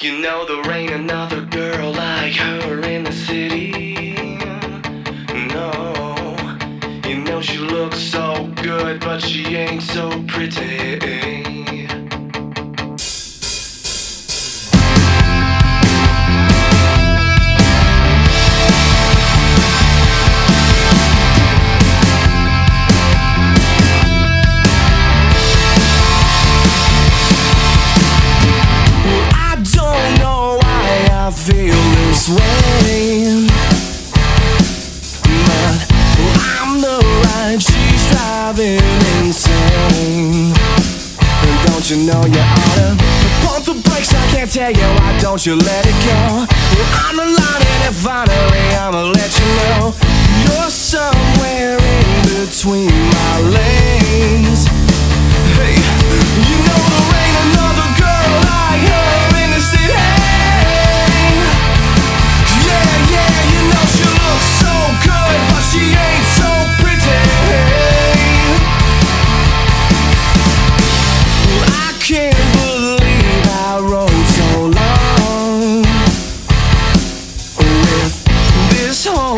You know there ain't another girl like her in the city. No, you know she looks so good, but she ain't so pretty. Driving insane. And don't you know you oughta pump the brakes? I can't tell you why don't you let it go? I'm the line and if finally I'ma let you know can't believe I wrote so long with this whole